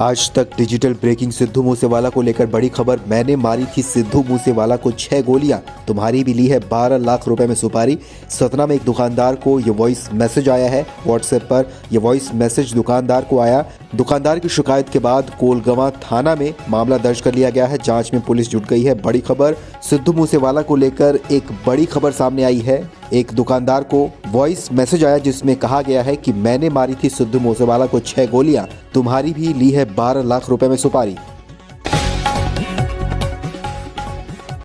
आज तक digital breaking Sidhu Moosewala को लेकर बड़ी खबर, मैंने मारी थी सिद्धू मूसेवाला को छह गोलियाँ। तुम्हारी भी ली है बारह लाख रुपए में सुपारी। सतना में एक दुकानदार को ये वॉइस मैसेज आया है। व्हाट्सएप पर यह वॉइस मैसेज दुकानदार को आया। दुकानदार की शिकायत के बाद कोलगवा थाना में मामला दर्ज कर लिया गया है। जाँच में पुलिस जुट गई है। बड़ी खबर, सिद्धू मूसेवाला को लेकर एक बड़ी खबर सामने आई है। एक दुकानदार को वॉइस मैसेज आया जिसमें कहा गया है कि मैंने मारी थी सिद्धू मूसेवाला को छह गोलियाँ, तुम्हारी भी ली है बारह लाख रुपए में सुपारी।